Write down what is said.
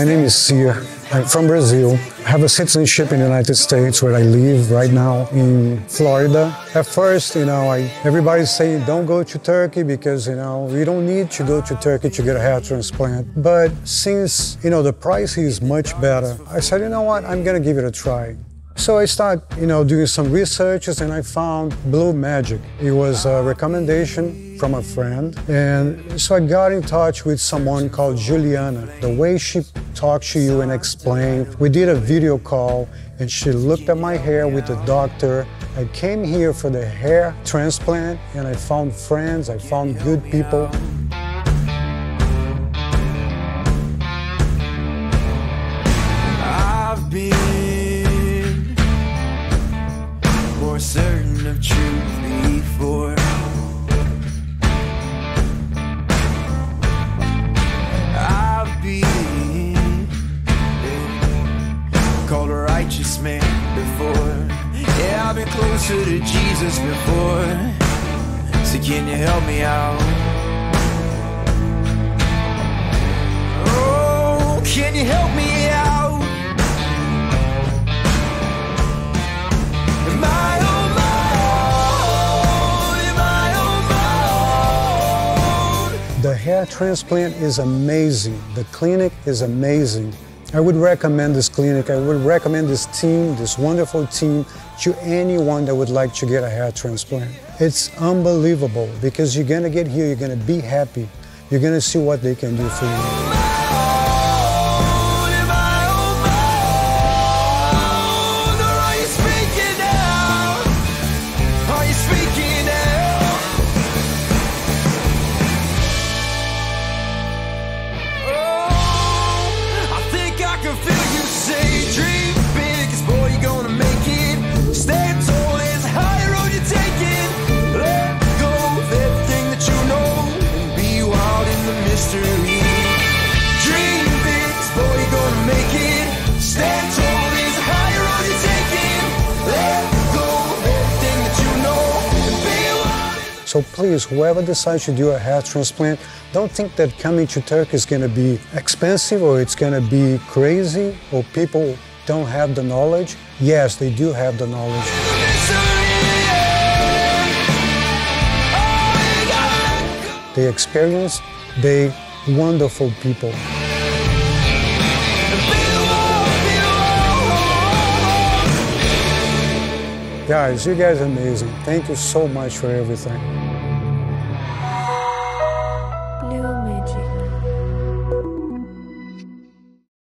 My name is Sia. I'm from Brazil. I have a citizenship in the United States where I live right now in Florida. At first, you know, I, saying don't go to Turkey because, you know, you don't need to go to Turkey to get a hair transplant. But since, you know, the price is much better, I said, you know what, I'm going to give it a try. So I started, you know, doing some researches and I found Blue Magic. It was a recommendation from a friend. And so I got in touch with someone called Juliana. The way she talked to you and explained, we did a video call and she looked at my hair with the doctor. I came here for the hair transplant and I found friends, I found good people. I've been closer to Jesus before. So can you help me out? Oh, can you help me out? The hair transplant is amazing. The clinic is amazing. I would recommend this clinic. I would recommend this team, this wonderful team, to anyone that would like to get a hair transplant. It's unbelievable because you're gonna get here, you're gonna be happy. You're gonna see what they can do for you. So please, whoever decides to do a hair transplant, don't think that coming to Turkey is going to be expensive or it's going to be crazy or people don't have the knowledge. Yes, they do have the knowledge. They experience, they wonderful people. Guys, you guys are amazing. Thank you so much for everything.